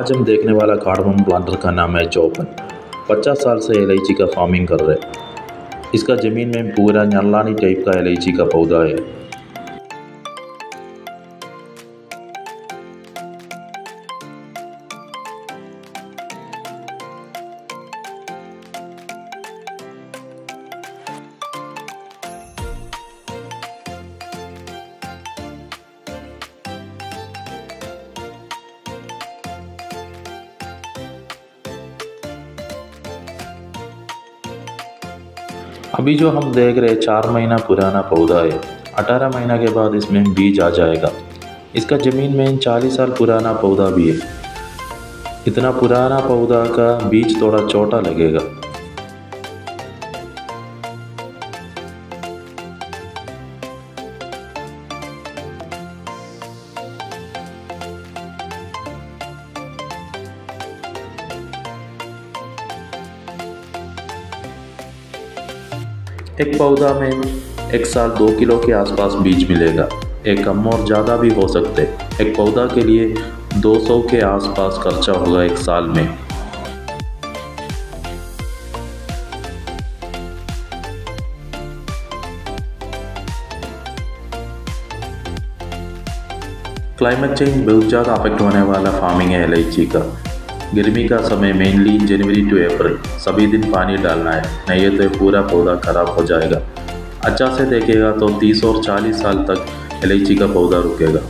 आज हम देखने वाला कार्बन प्लांटर का नाम है चौपन। पचास साल से इलायची का फ़ार्मिंग कर रहे। इसका ज़मीन में पूरा नल्लानी टाइप का इलायची का पौधा है। अभी जो हम देख रहे चार महीना पुराना पौधा है। अठारह महीना के बाद इसमें बीज आ जाएगा। इसका ज़मीन में चालीस साल पुराना पौधा भी है। इतना पुराना पौधा का बीज थोड़ा छोटा लगेगा। एक पौधा में एक साल दो किलो के आसपास बीज मिलेगा। एक कम और ज़्यादा भी हो सकते। एक पौधा के लिए 200 के आसपास खर्चा होगा एक साल में। क्लाइमेट चेंज बहुत ज़्यादा अफेक्ट होने वाला फ़ार्मिंग है इलायची का। गर्मी का समय मेनली जनवरी टू अप्रैल सभी दिन पानी डालना है नहीं तो पूरा पौधा खराब हो जाएगा अच्छा से देखेगा तो 30 और 40 साल तक इलायची का पौधा रुकेगा